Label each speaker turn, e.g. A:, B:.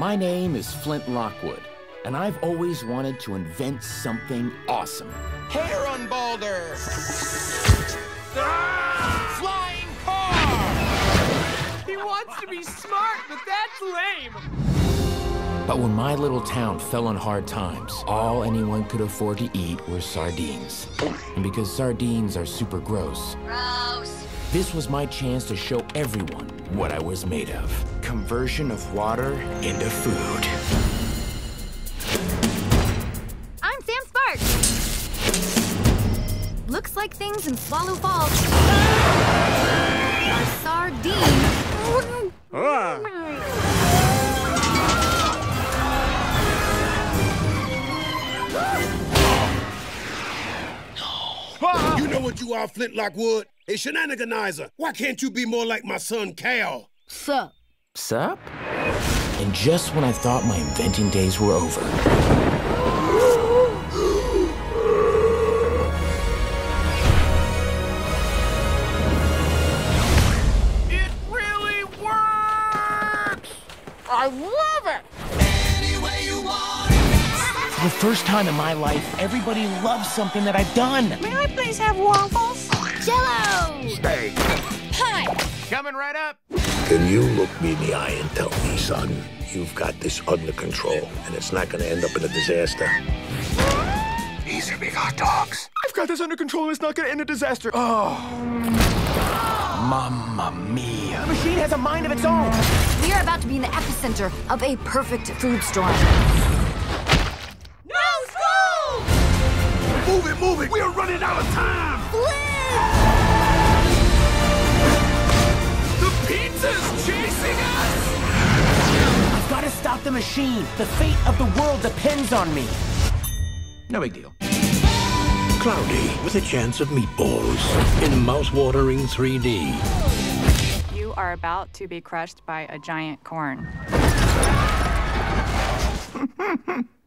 A: My name is Flint Lockwood, and I've always wanted to invent something awesome.
B: Hair Unbalder! Flying car!
C: He wants to be smart, but that's lame.
A: But when my little town fell on hard times, all anyone could afford to eat were sardines. And because sardines are super gross,
D: Gross.
A: This was my chance to show everyone what I was made of. Conversion of water into food.
D: I'm Sam Sparks. Looks like things in Swallow Falls are sardines.
E: You know what you are, Flint Lockwood? A shenaniganizer. Why can't you be more like my son, Cal?
D: Sup?
A: Sup? And just when I thought my inventing days were over,
C: It really works! I love it!
A: for the first time in my life, everybody loves something that I've done.
F: May I please have waffles?
D: Jello!
E: Stay.
D: Hi!
C: Coming right up.
G: Can you look me in the eye and tell me, son, you've got this under control and it's not going to end up in a disaster? These are big hot dogs.
C: I've got this under control and it's not gonna end in a disaster. Oh.
A: Mamma mia. The machine has a mind of its own.
D: We are about to be in the epicenter of a perfect food storm.
C: No school!
E: Move it, move it. We are running out of time.
C: The pizza's chasing us!
A: I've got to stop the machine. The fate of the world depends on me. No big deal.
G: Cloudy with a chance of meatballs in mouth-watering 3D.
H: You are about to be crushed by a giant corn.